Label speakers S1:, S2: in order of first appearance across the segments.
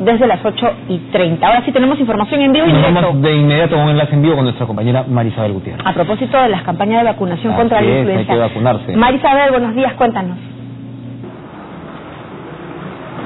S1: desde las 8 y 30. Ahora sí tenemos información en vivo y directo.
S2: vamos de inmediato un enlace en vivo con nuestra compañera Marisabel Gutiérrez.
S1: A propósito de las campañas de vacunación
S2: Así
S1: contra la
S2: hay
S1: influenza.
S2: que vacunarse.
S1: Marisabel, buenos días, cuéntanos.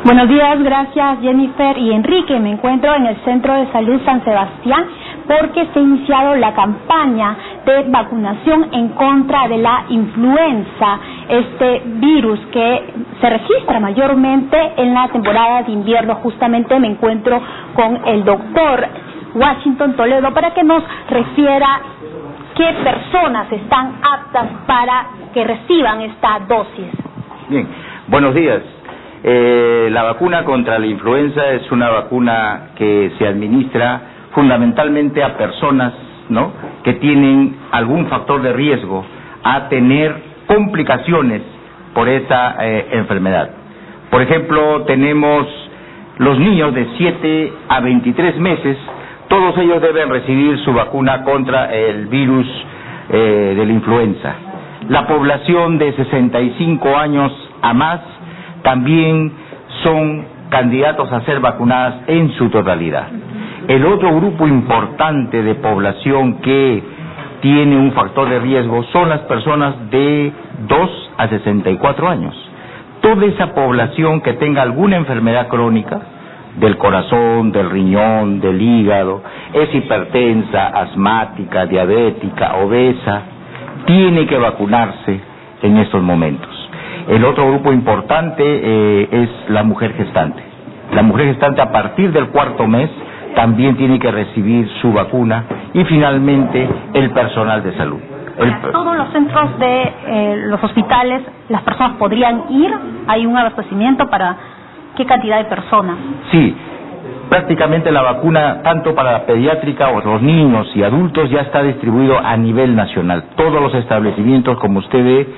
S3: Buenos días, gracias Jennifer y Enrique. Me encuentro en el Centro de Salud San Sebastián porque se ha iniciado la campaña de vacunación en contra de la influenza, este virus que se registra mayormente en la temporada de invierno. Justamente me encuentro con el doctor Washington Toledo para que nos refiera qué personas están aptas para que reciban esta dosis.
S4: Bien, buenos días. Eh, la vacuna contra la influenza es una vacuna que se administra fundamentalmente a personas ¿no? que tienen algún factor de riesgo a tener complicaciones por esta eh, enfermedad. Por ejemplo, tenemos los niños de 7 a 23 meses, todos ellos deben recibir su vacuna contra el virus eh, de la influenza. La población de 65 años a más también son candidatos a ser vacunadas en su totalidad. El otro grupo importante de población que tiene un factor de riesgo son las personas de 2 a 64 años. Toda esa población que tenga alguna enfermedad crónica, del corazón, del riñón, del hígado, es hipertensa, asmática, diabética, obesa, tiene que vacunarse en estos momentos. El otro grupo importante eh, es la mujer gestante. La mujer gestante a partir del cuarto mes también tiene que recibir su vacuna y finalmente el personal de salud. El
S3: A todos los centros de eh, los hospitales, las personas podrían ir. Hay un abastecimiento para qué cantidad de personas.
S4: Sí, prácticamente la vacuna, tanto para la pediátrica o los niños y adultos, ya está distribuido a nivel nacional. Todos los establecimientos, como usted ve,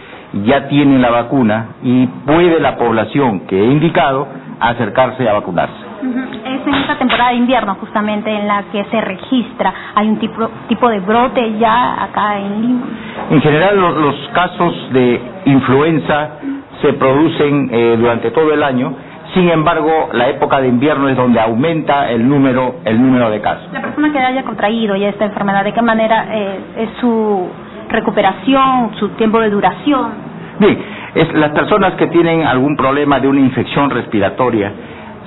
S4: ya tienen la vacuna y puede la población que he indicado acercarse a vacunarse.
S3: Es en esta temporada de invierno justamente en la que se registra. Hay un tipo, tipo de brote ya acá en Lima.
S4: En general, los, los casos de influenza se producen eh, durante todo el año. Sin embargo, la época de invierno es donde aumenta el número, el número de casos.
S3: La persona que haya contraído ya esta enfermedad, ¿de qué manera eh, es su recuperación, su tiempo de duración?
S4: Bien, es las personas que tienen algún problema de una infección respiratoria,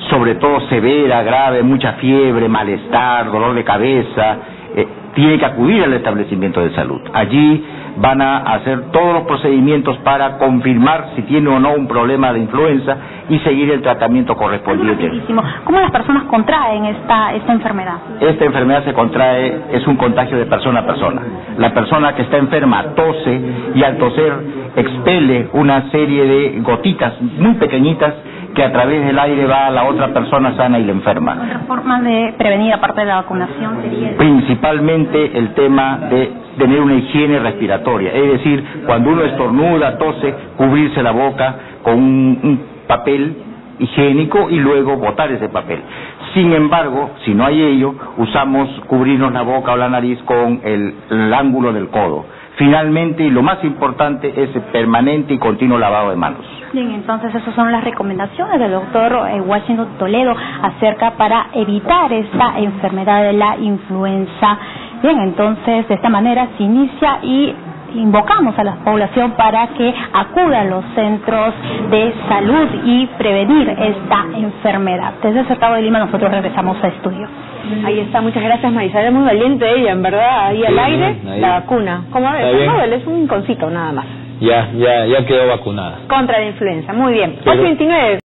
S4: sobre todo severa, grave, mucha fiebre, malestar, dolor de cabeza, eh, tiene que acudir al establecimiento de salud. Allí van a hacer todos los procedimientos para confirmar si tiene o no un problema de influenza y seguir el tratamiento correspondiente.
S3: ¿Cómo las personas contraen esta, esta enfermedad?
S4: Esta enfermedad se contrae, es un contagio de persona a persona. La persona que está enferma tose y al toser expele una serie de gotitas muy pequeñitas que a través del aire va a la otra persona sana y la enferma.
S3: Otra forma de prevenir, aparte de la vacunación, sería...
S4: Principalmente el tema de tener una higiene respiratoria, es decir, cuando uno estornuda, tose, cubrirse la boca con un, un papel higiénico y luego botar ese papel. Sin embargo, si no hay ello, usamos cubrirnos la boca o la nariz con el, el ángulo del codo. Finalmente, lo más importante, es el permanente y continuo lavado de manos.
S3: Bien, entonces esas son las recomendaciones del doctor eh, Washington Toledo acerca para evitar esta enfermedad de la influenza. Bien, entonces de esta manera se inicia y invocamos a la población para que acuda a los centros de salud y prevenir esta enfermedad. Desde el Estado de Lima nosotros regresamos a estudio.
S1: Ahí está, muchas gracias Marisabel, muy valiente ella, en verdad, ahí al
S2: Sí,
S1: aire,
S2: ahí.
S1: la vacuna. ¿Cómo
S2: Está
S1: ves? No, es un concito nada más.
S2: Ya, ya, ya quedó vacunada.
S1: Contra la influenza, muy bien.
S2: Pero-
S1: 8.29.